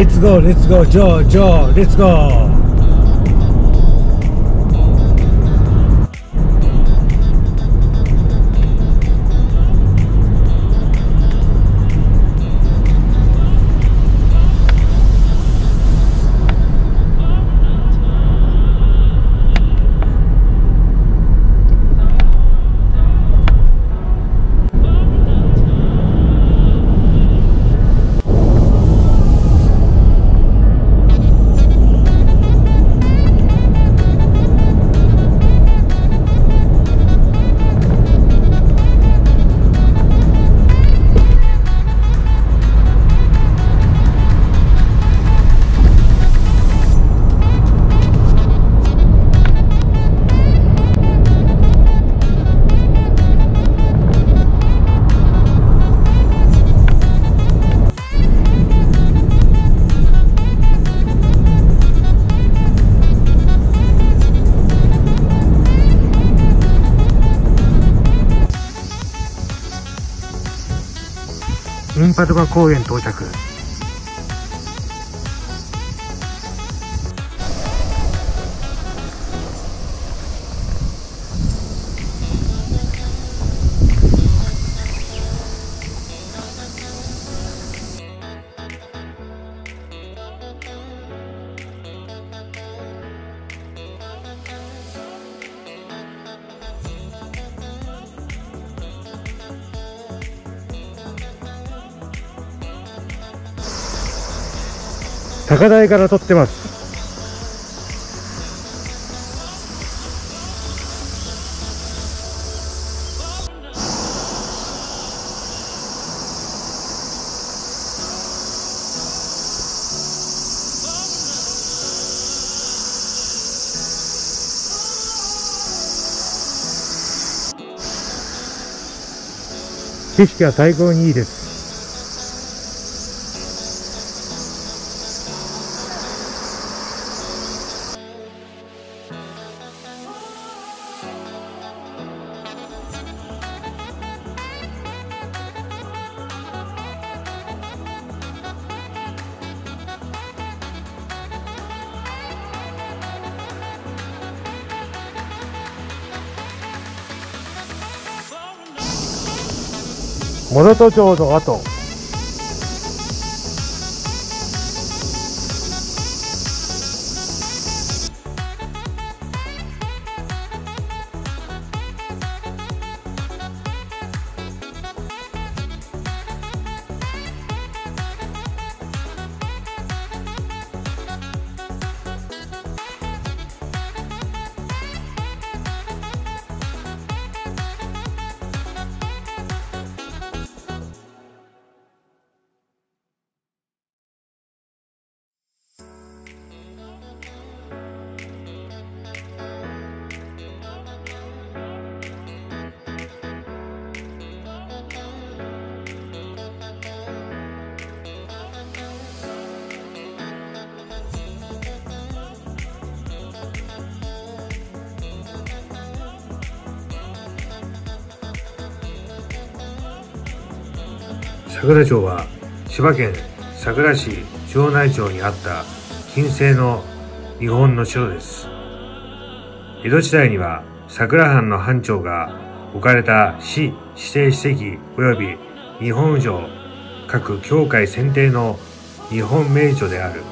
Let's go, let's go, Joe, Joe, let's go. インパドガ公園到着。高台から撮ってます。景色は最高にいいです。諸戸町の跡。桜町は千葉県佐倉市庄内町にあった近世の日本の城です。江戸時代には桜藩の藩庁が置かれた市指定史跡及び日本城各協会選定の日本名所である。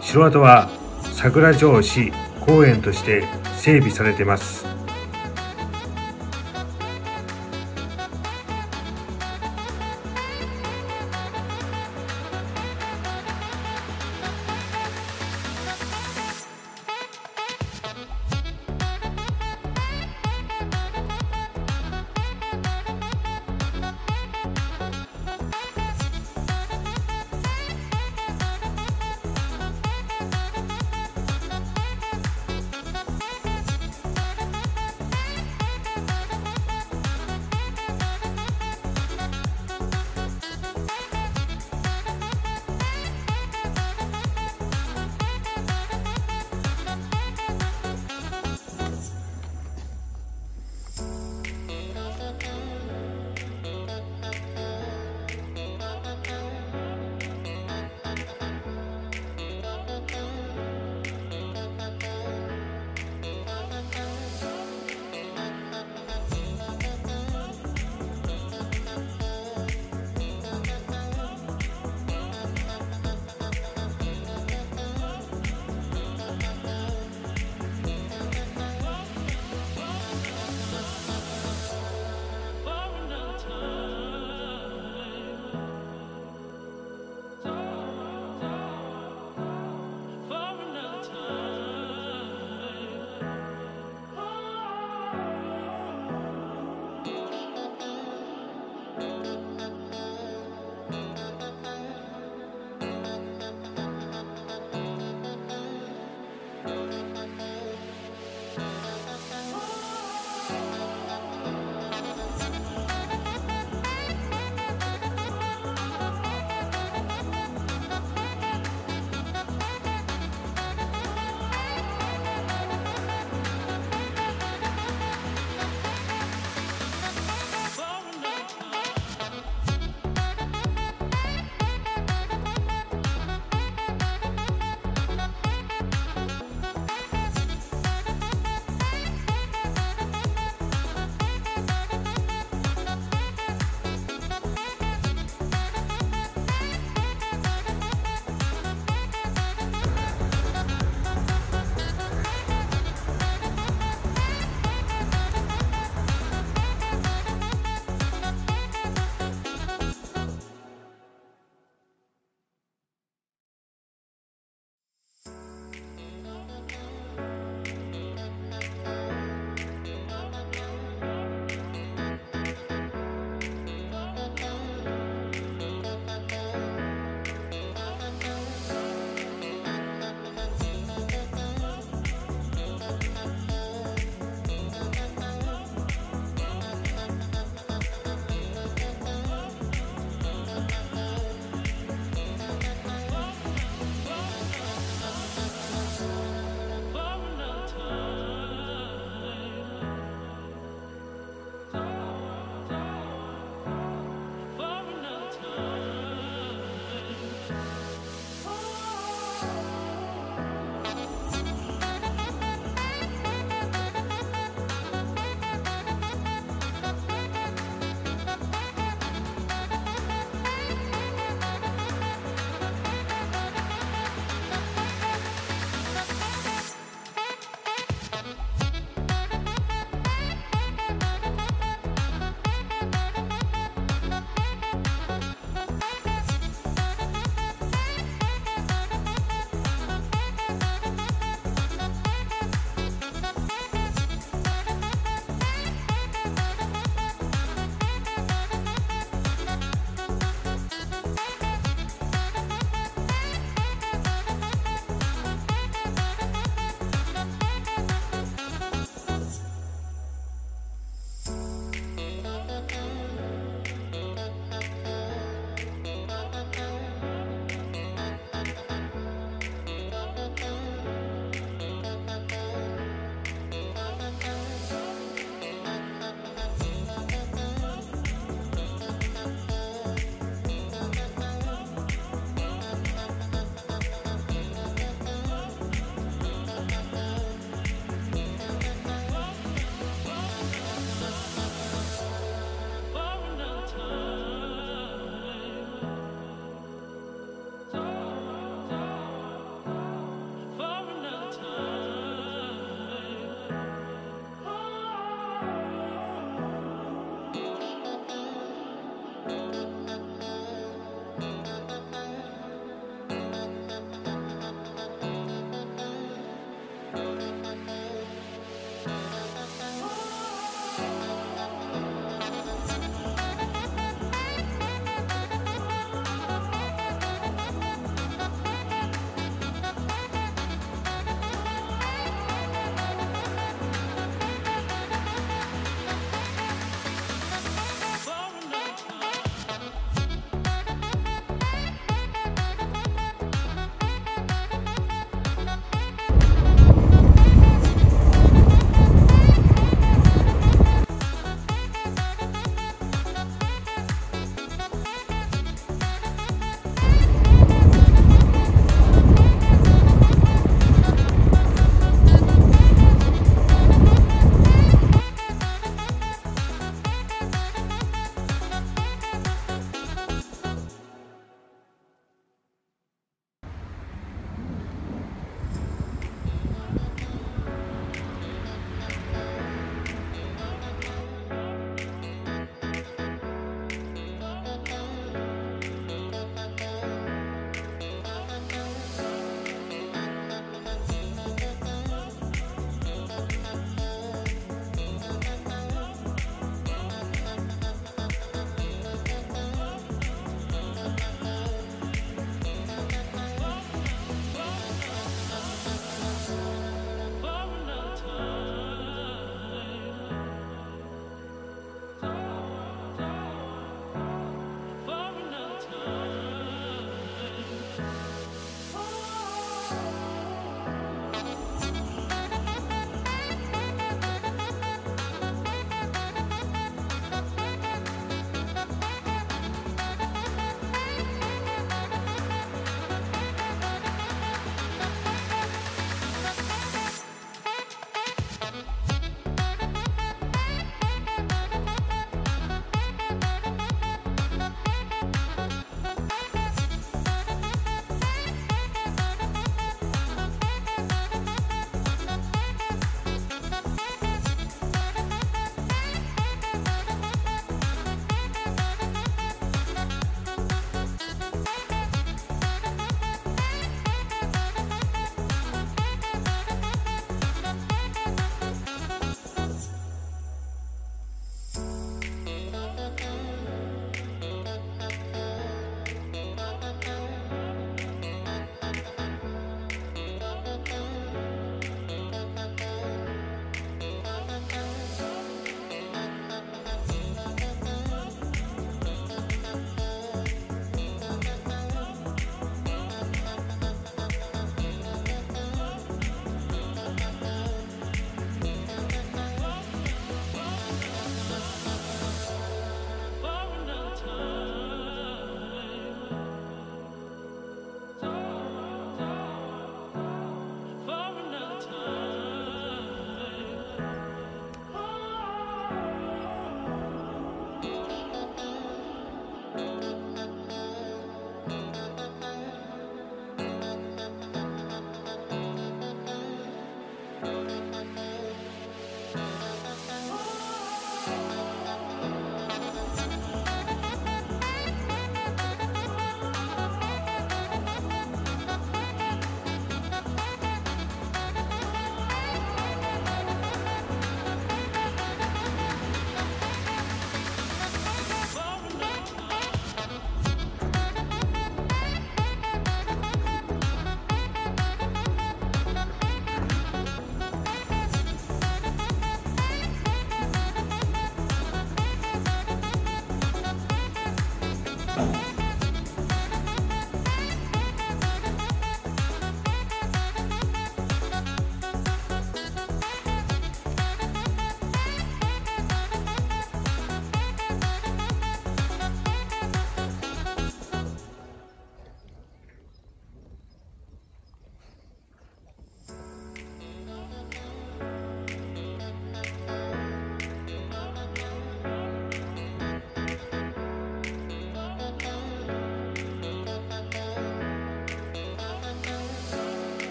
城跡は桜城市公園として整備されています。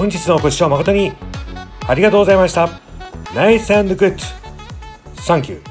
本日のご視聴誠にありがとうございました。ナイスグッド。サンキュー。